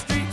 street.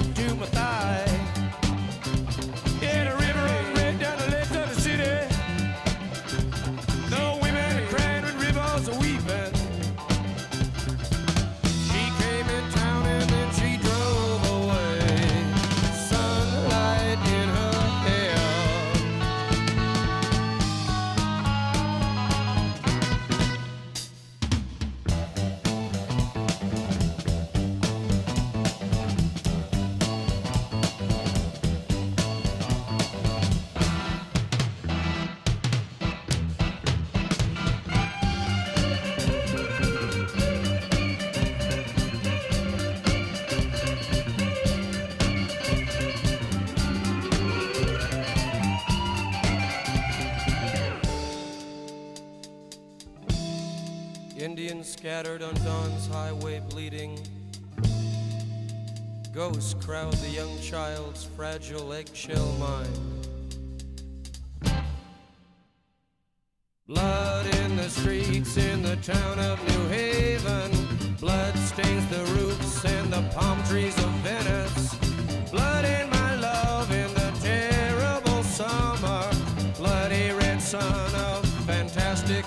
up to my Indians scattered on dawn's highway bleeding. Ghosts crowd the young child's fragile eggshell mind. Blood in the streets in the town of New Haven. Blood stains the roofs and the palm trees of Venice. Blood in my love in the terrible summer. Bloody red sun of fantastic